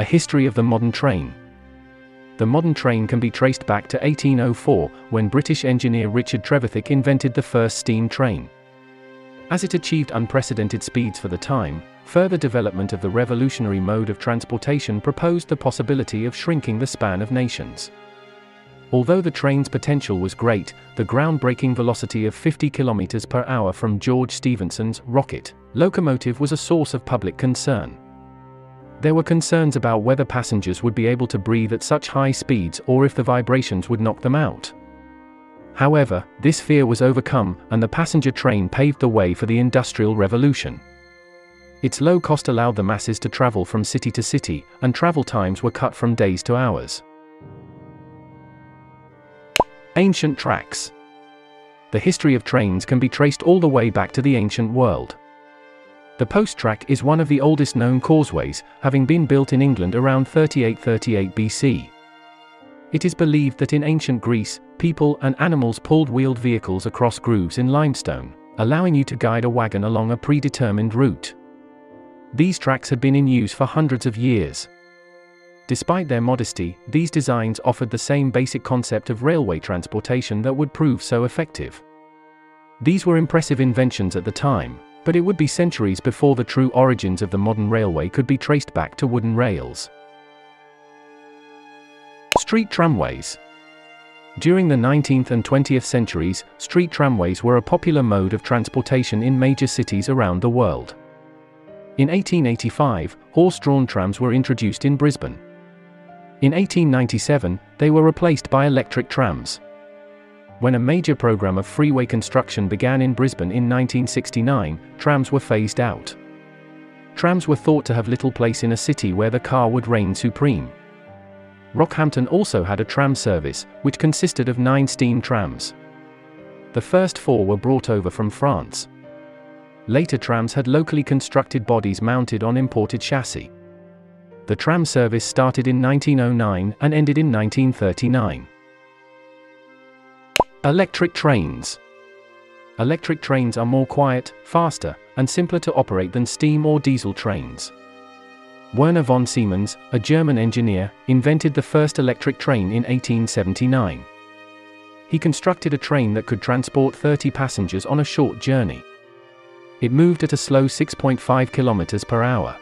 A History of the Modern Train. The modern train can be traced back to 1804, when British engineer Richard Trevithick invented the first steam train. As it achieved unprecedented speeds for the time, further development of the revolutionary mode of transportation proposed the possibility of shrinking the span of nations. Although the train's potential was great, the groundbreaking velocity of 50 km per hour from George Stephenson's rocket locomotive was a source of public concern. There were concerns about whether passengers would be able to breathe at such high speeds or if the vibrations would knock them out. However, this fear was overcome, and the passenger train paved the way for the Industrial Revolution. Its low cost allowed the masses to travel from city to city, and travel times were cut from days to hours. Ancient tracks. The history of trains can be traced all the way back to the ancient world. The post track is one of the oldest known causeways, having been built in England around 3838 BC. It is believed that in ancient Greece, people and animals pulled wheeled vehicles across grooves in limestone, allowing you to guide a wagon along a predetermined route. These tracks had been in use for hundreds of years. Despite their modesty, these designs offered the same basic concept of railway transportation that would prove so effective. These were impressive inventions at the time, but it would be centuries before the true origins of the modern railway could be traced back to wooden rails. Street tramways. During the 19th and 20th centuries, street tramways were a popular mode of transportation in major cities around the world. In 1885, horse-drawn trams were introduced in Brisbane. In 1897, they were replaced by electric trams. When a major program of freeway construction began in Brisbane in 1969, trams were phased out. Trams were thought to have little place in a city where the car would reign supreme. Rockhampton also had a tram service, which consisted of nine steam trams. The first four were brought over from France. Later trams had locally constructed bodies mounted on imported chassis. The tram service started in 1909 and ended in 1939. Electric trains. Electric trains are more quiet, faster, and simpler to operate than steam or diesel trains. Werner von Siemens, a German engineer, invented the first electric train in 1879. He constructed a train that could transport 30 passengers on a short journey. It moved at a slow 6.5 kilometers per hour.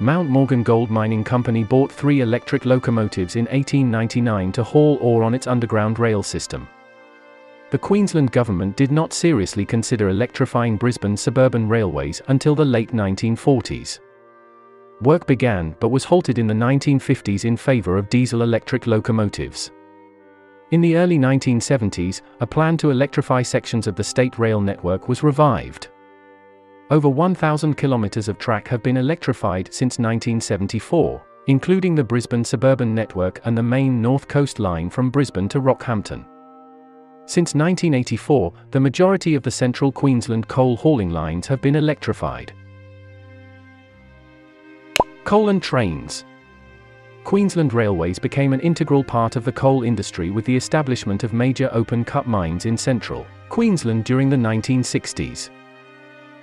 Mount Morgan Gold Mining Company bought three electric locomotives in 1899 to haul ore on its underground rail system. The Queensland government did not seriously consider electrifying Brisbane's suburban railways until the late 1940s. Work began but was halted in the 1950s in favour of diesel-electric locomotives. In the early 1970s, a plan to electrify sections of the state rail network was revived. Over 1,000 kilometers of track have been electrified since 1974, including the Brisbane Suburban Network and the main North Coast Line from Brisbane to Rockhampton. Since 1984, the majority of the central Queensland coal hauling lines have been electrified. Coal and trains. Queensland Railways became an integral part of the coal industry with the establishment of major open cut mines in central Queensland during the 1960s.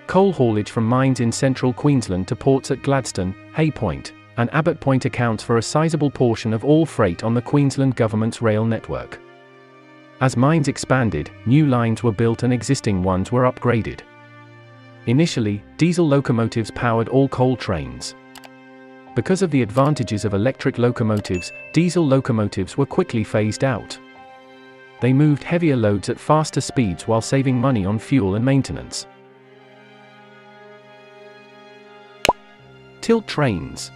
Coal haulage from mines in central Queensland to ports at Gladstone, Hay Point, and Abbott Point accounts for a sizable portion of all freight on the Queensland Government's rail network. As mines expanded, new lines were built and existing ones were upgraded. Initially, diesel locomotives powered all coal trains. Because of the advantages of electric locomotives, diesel locomotives were quickly phased out. They moved heavier loads at faster speeds while saving money on fuel and maintenance. Tilt trains.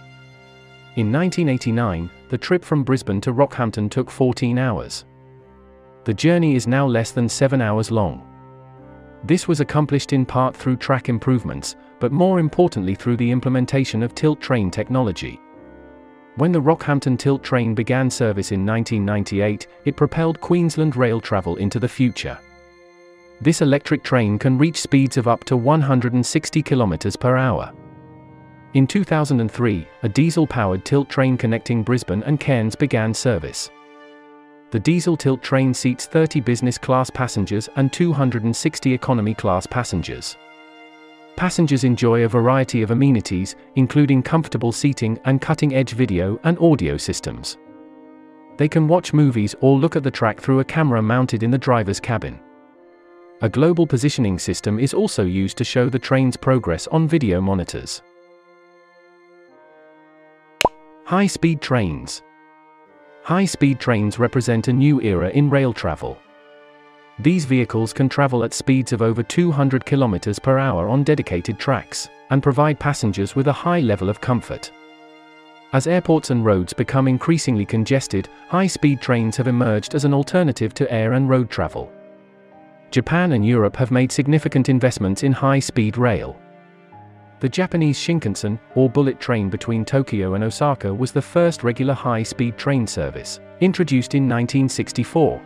In 1989, the trip from Brisbane to Rockhampton took 14 hours. The journey is now less than 7 hours long. This was accomplished in part through track improvements, but more importantly through the implementation of tilt train technology. When the Rockhampton Tilt train began service in 1998, it propelled Queensland rail travel into the future. This electric train can reach speeds of up to 160 km per hour. In 2003, a diesel-powered tilt train connecting Brisbane and Cairns began service. The diesel tilt train seats 30 business class passengers and 260 economy class passengers. Passengers enjoy a variety of amenities, including comfortable seating and cutting edge video and audio systems. They can watch movies or look at the track through a camera mounted in the driver's cabin. A global positioning system is also used to show the train's progress on video monitors. High speed trains. High speed trains represent a new era in rail travel. These vehicles can travel at speeds of over 200 km per hour on dedicated tracks, and provide passengers with a high level of comfort. As airports and roads become increasingly congested, high-speed trains have emerged as an alternative to air and road travel. Japan and Europe have made significant investments in high-speed rail. The Japanese Shinkansen, or bullet train between Tokyo and Osaka was the first regular high-speed train service, introduced in 1964.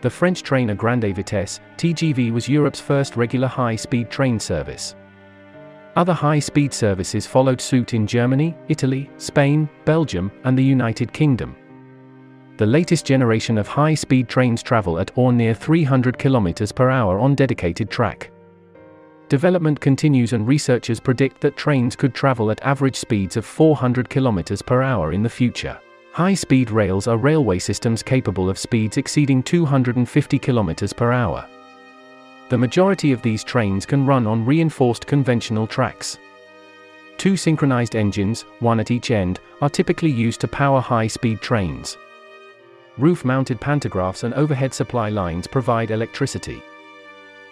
The French train à grande vitesse, TGV was Europe's first regular high-speed train service. Other high-speed services followed suit in Germany, Italy, Spain, Belgium, and the United Kingdom. The latest generation of high-speed trains travel at or near 300 km per hour on dedicated track. Development continues and researchers predict that trains could travel at average speeds of 400 km per hour in the future. High-speed rails are railway systems capable of speeds exceeding 250 km per hour. The majority of these trains can run on reinforced conventional tracks. Two synchronized engines, one at each end, are typically used to power high-speed trains. Roof-mounted pantographs and overhead supply lines provide electricity.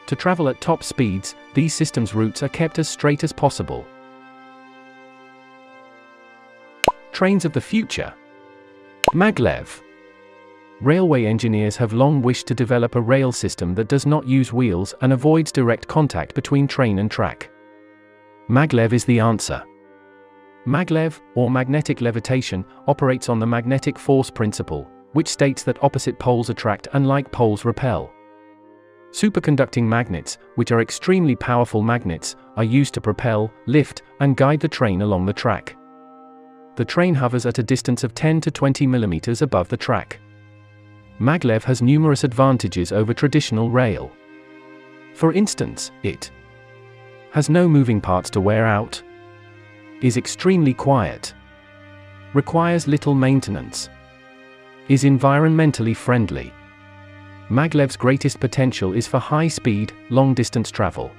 To travel at top speeds, these systems' routes are kept as straight as possible. Trains of the future Maglev Railway engineers have long wished to develop a rail system that does not use wheels and avoids direct contact between train and track. Maglev is the answer. Maglev, or magnetic levitation, operates on the magnetic force principle, which states that opposite poles attract and like poles repel. Superconducting magnets, which are extremely powerful magnets, are used to propel, lift, and guide the train along the track the train hovers at a distance of 10 to 20 millimeters above the track. Maglev has numerous advantages over traditional rail. For instance, it has no moving parts to wear out, is extremely quiet, requires little maintenance, is environmentally friendly. Maglev's greatest potential is for high speed, long distance travel.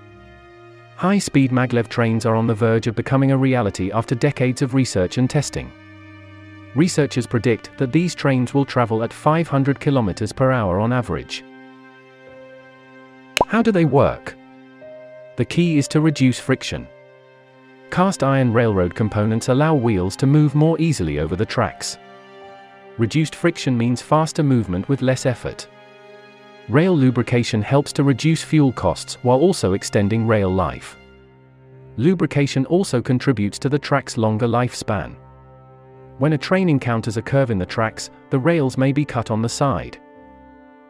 High-speed maglev trains are on the verge of becoming a reality after decades of research and testing. Researchers predict that these trains will travel at 500 km per hour on average. How do they work? The key is to reduce friction. Cast iron railroad components allow wheels to move more easily over the tracks. Reduced friction means faster movement with less effort. Rail lubrication helps to reduce fuel costs while also extending rail life. Lubrication also contributes to the track's longer lifespan. When a train encounters a curve in the tracks, the rails may be cut on the side.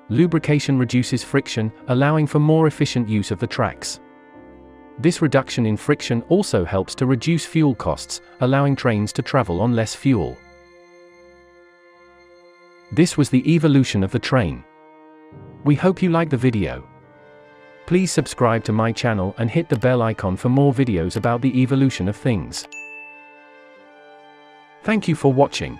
Lubrication reduces friction, allowing for more efficient use of the tracks. This reduction in friction also helps to reduce fuel costs, allowing trains to travel on less fuel. This was the evolution of the train. We hope you like the video. Please subscribe to my channel and hit the bell icon for more videos about the evolution of things. Thank you for watching.